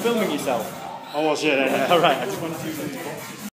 filming yourself? Oh, was? Yeah, all right. I just wanted to.